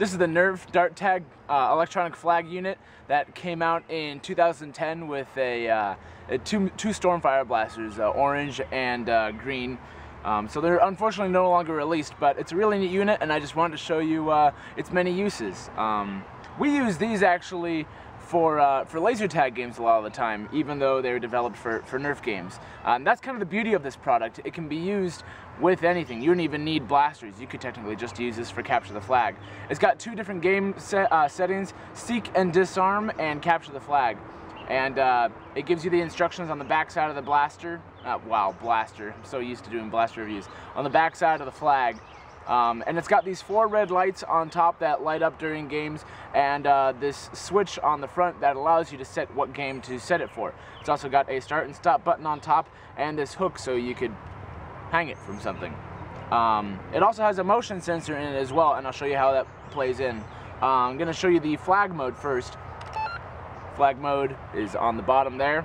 This is the Nerf Dart Tag uh, electronic flag unit that came out in 2010 with a, uh, a two, two Stormfire blasters, uh, orange and uh, green. Um, so they're unfortunately no longer released, but it's a really neat unit and I just wanted to show you uh, its many uses. Um, we use these actually for, uh, for laser tag games a lot of the time, even though they were developed for, for Nerf games. Um, that's kind of the beauty of this product. It can be used with anything. You don't even need blasters. You could technically just use this for capture the flag. It's got two different game uh, settings, seek and disarm and capture the flag. And uh, it gives you the instructions on the back side of the blaster. Uh, wow, blaster. I'm so used to doing blaster reviews. On the back side of the flag, um, and it's got these four red lights on top that light up during games and uh, this switch on the front that allows you to set what game to set it for. It's also got a start and stop button on top and this hook so you could hang it from something. Um, it also has a motion sensor in it as well and I'll show you how that plays in. Uh, I'm going to show you the flag mode first. Flag mode is on the bottom there.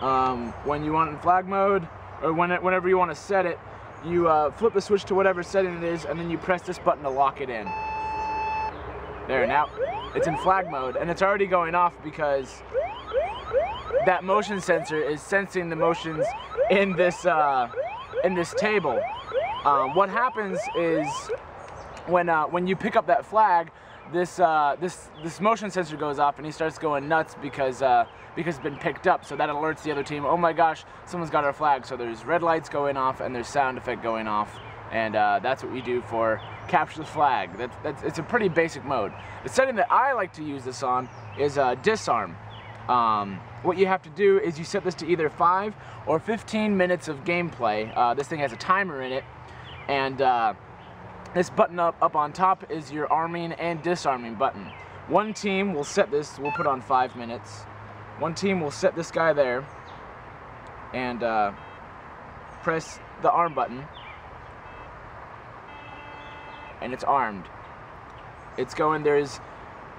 Um, when you want in flag mode, or when it, whenever you want to set it, you uh, flip the switch to whatever setting it is, and then you press this button to lock it in. There, now it's in flag mode, and it's already going off because that motion sensor is sensing the motions in this uh, in this table. Um, what happens is when uh, when you pick up that flag, this uh, this this motion sensor goes off and he starts going nuts because uh, because it's been picked up. So that alerts the other team. Oh my gosh, someone's got our flag. So there's red lights going off and there's sound effect going off, and uh, that's what we do for capture the flag. That's, that's it's a pretty basic mode. The setting that I like to use this on is uh, disarm. Um, what you have to do is you set this to either 5 or 15 minutes of gameplay. Uh, this thing has a timer in it, and uh, this button up, up on top is your arming and disarming button. One team will set this, we'll put on five minutes. One team will set this guy there and uh, press the arm button and it's armed. It's going, there's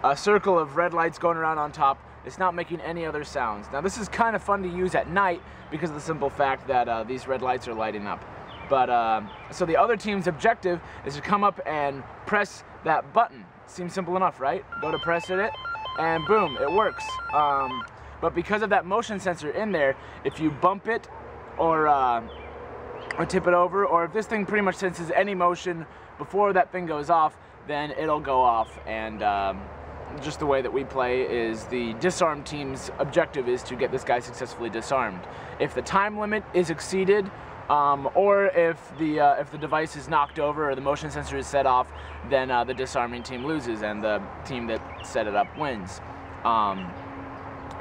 a circle of red lights going around on top. It's not making any other sounds. Now this is kind of fun to use at night because of the simple fact that uh, these red lights are lighting up. But uh, so the other team's objective is to come up and press that button. Seems simple enough, right? Go to press it, and boom, it works. Um, but because of that motion sensor in there, if you bump it or uh, or tip it over, or if this thing pretty much senses any motion before that thing goes off, then it'll go off. And um, just the way that we play is the disarm team's objective is to get this guy successfully disarmed. If the time limit is exceeded, um, or if the uh, if the device is knocked over or the motion sensor is set off, then uh, the disarming team loses and the team that set it up wins. Um,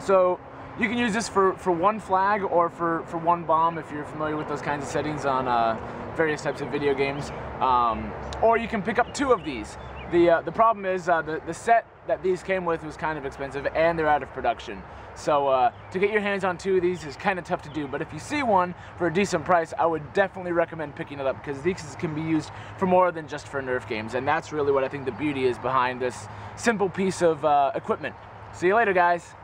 so you can use this for, for one flag or for, for one bomb if you're familiar with those kinds of settings on uh, various types of video games. Um, or you can pick up two of these. The, uh, the problem is uh, the, the set that these came with was kind of expensive and they're out of production. So uh, to get your hands on two of these is kind of tough to do, but if you see one for a decent price, I would definitely recommend picking it up because these can be used for more than just for Nerf games, and that's really what I think the beauty is behind this simple piece of uh, equipment. See you later, guys.